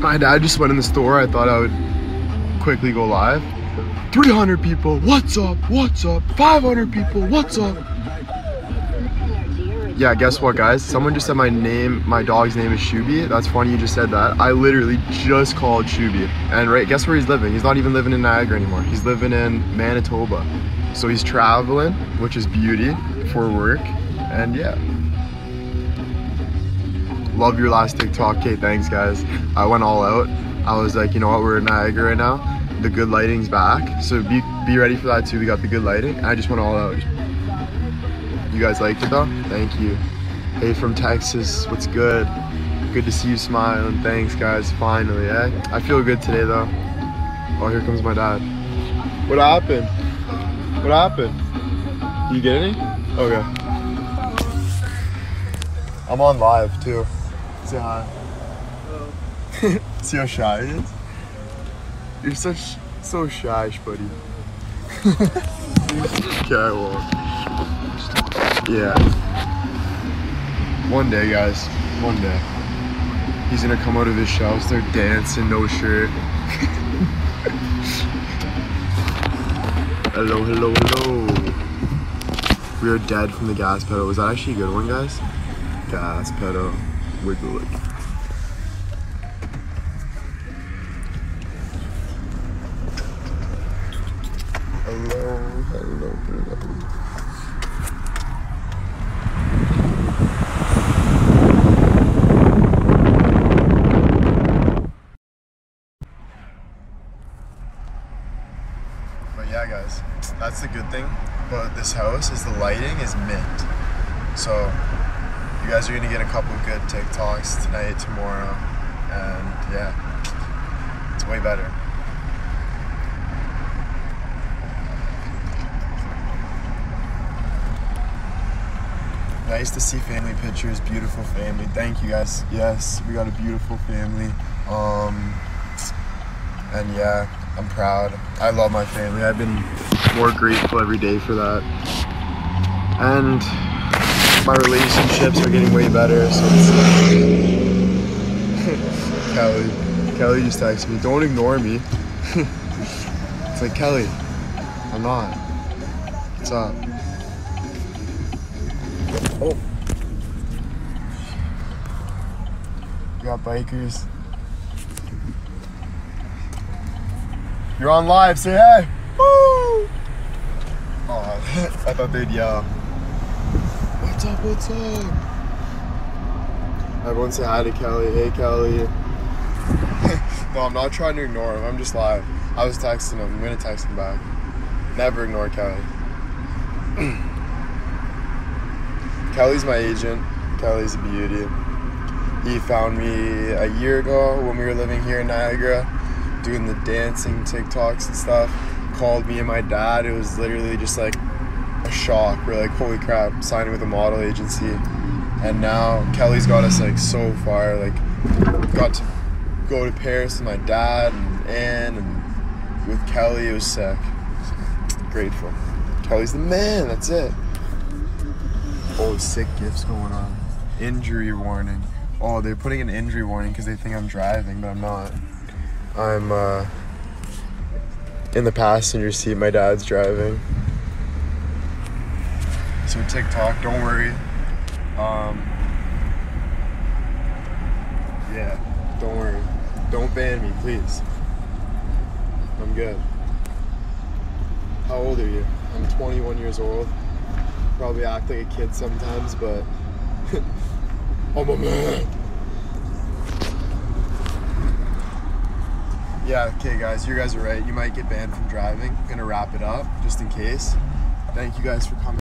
My dad just went in the store. I thought I would quickly go live. 300 people, what's up? What's up? 500 people, what's up? Yeah, guess what, guys? Someone just said my name, my dog's name is Shuby. That's funny you just said that. I literally just called Shuby. And right, guess where he's living? He's not even living in Niagara anymore. He's living in Manitoba. So he's traveling, which is beauty for work. And yeah. Love your last TikTok. Okay, thanks, guys. I went all out. I was like, you know what? We're in Niagara right now. The good lighting's back. So be, be ready for that too. We got the good lighting. I just went all out. You guys liked it though? Thank you. Hey from Texas, what's good? Good to see you smiling. Thanks guys, finally, eh? I feel good today though. Oh, here comes my dad. What happened? What happened? You get any? Okay. I'm on live too. Say hi. See how shy he is? You're such, so shy, buddy. okay, I won't. Yeah. One day, guys. One day. He's gonna come out of his shell, start dancing, no shirt. hello, hello, hello. We are dead from the gas pedal. Was that actually a good one, guys? Gas pedal. Wiggle it. Hello, hello, hello. But yeah, guys, that's the good thing about this house is the lighting is mint. So guys are gonna get a couple good TikToks tonight, tomorrow, and yeah, it's way better. Nice to see family pictures, beautiful family. Thank you guys. Yes, we got a beautiful family. Um, and yeah, I'm proud. I love my family. I've been more grateful every day for that. And my relationships are getting way better. So it's Kelly. Kelly just texted me. Don't ignore me. it's like Kelly. I'm not. What's up? Oh. We got bikers. You're on live, say hey. Woo! Oh, I thought they'd yell. What's up, what's up? Everyone say hi to Kelly. Hey, Kelly. no, I'm not trying to ignore him. I'm just live. I was texting him. I'm gonna text him back. Never ignore Kelly. Kelly's my agent. Kelly's a beauty. He found me a year ago when we were living here in Niagara, doing the dancing TikToks and stuff. Called me and my dad. It was literally just like a shock. We're like, holy crap, signing with a model agency. And now Kelly's got us like so far. Like, got to go to Paris with my dad and Anne, and with Kelly, it was sick. Grateful. Kelly's the man. That's it. Oh, sick gifts going on. Injury warning. Oh, they're putting an injury warning because they think I'm driving, but I'm not. I'm uh, in the passenger seat. My dad's driving. So TikTok, don't worry. Um, yeah, don't worry. Don't ban me, please. I'm good. How old are you? I'm 21 years old probably act like a kid sometimes, but I'm a man. Yeah, okay, guys, you guys are right. You might get banned from driving. I'm gonna wrap it up just in case. Thank you guys for coming.